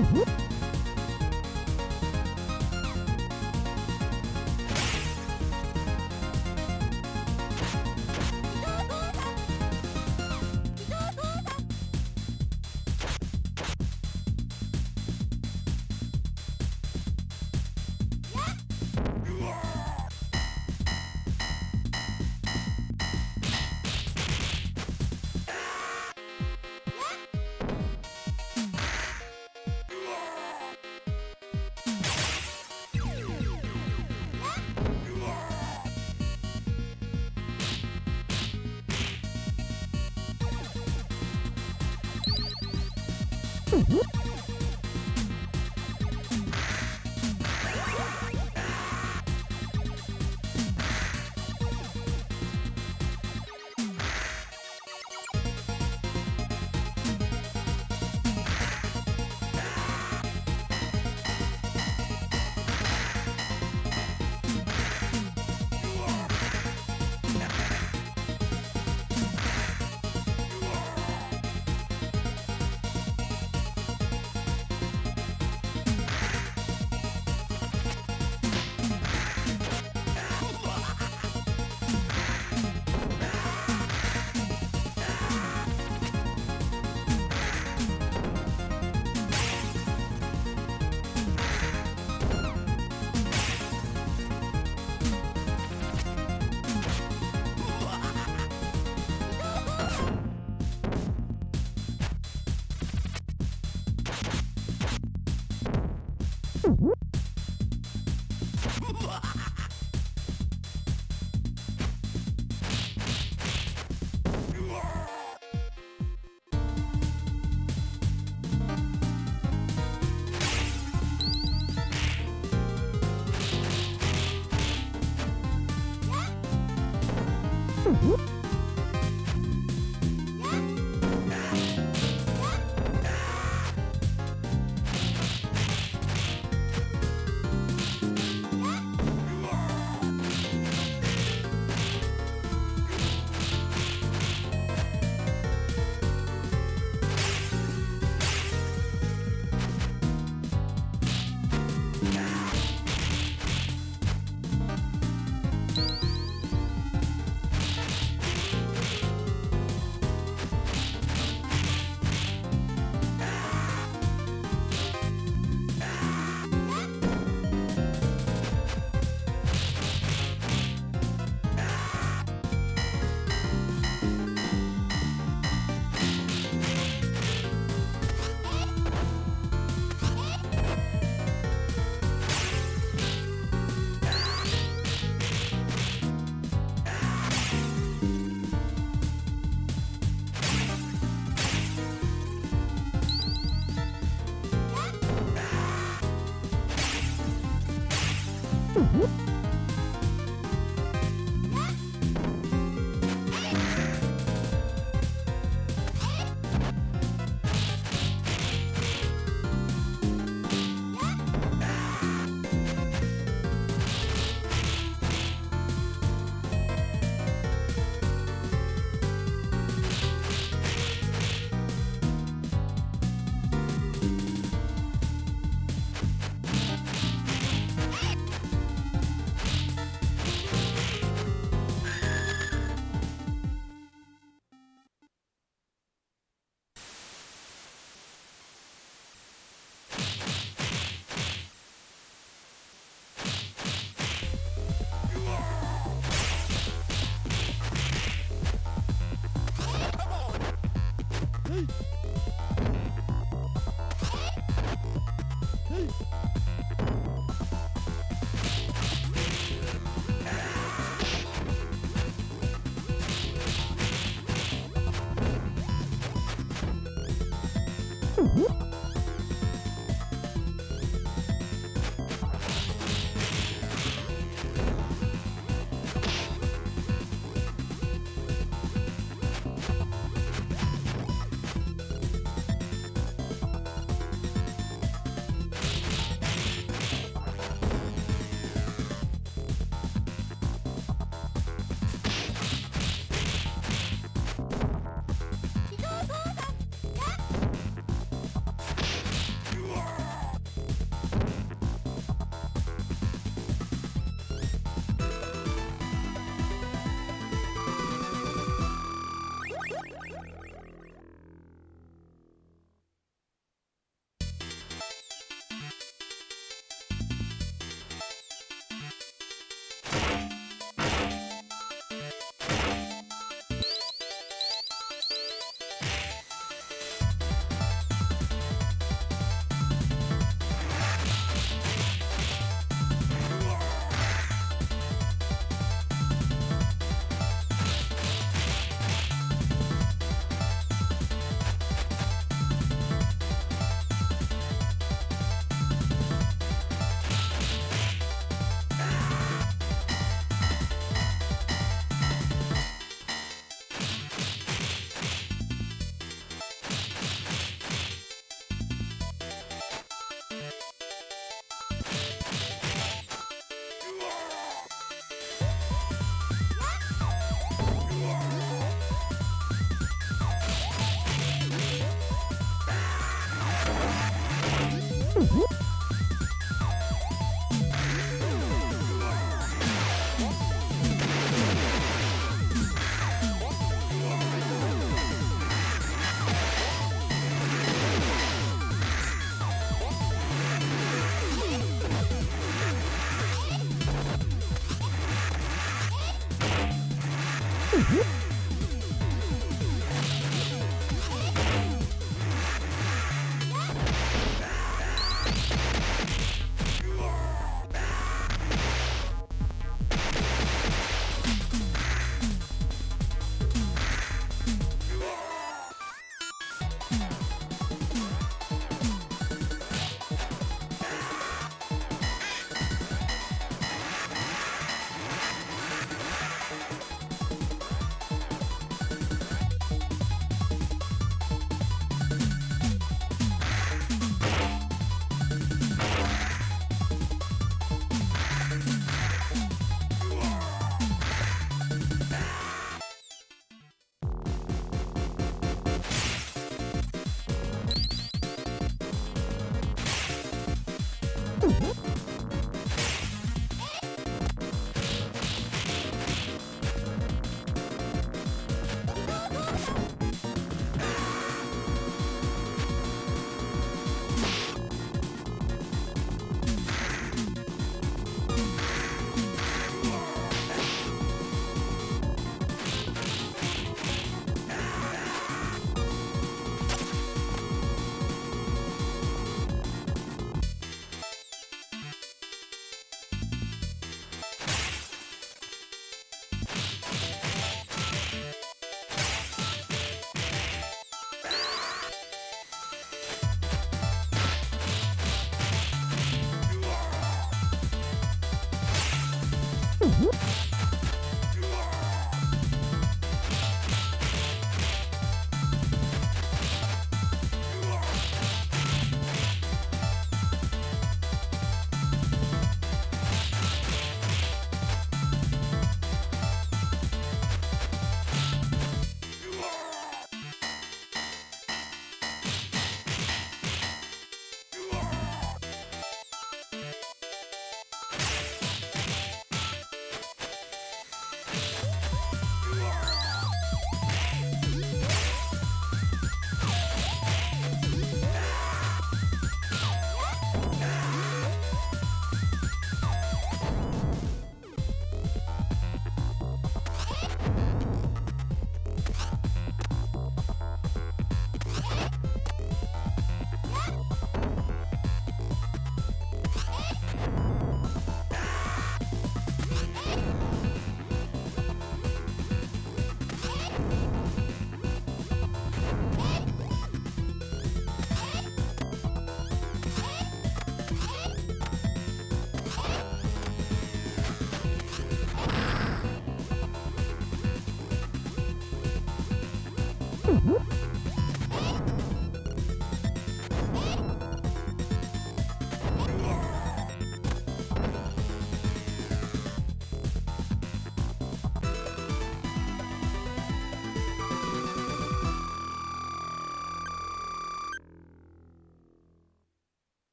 うん。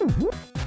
Mm-hmm.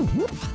一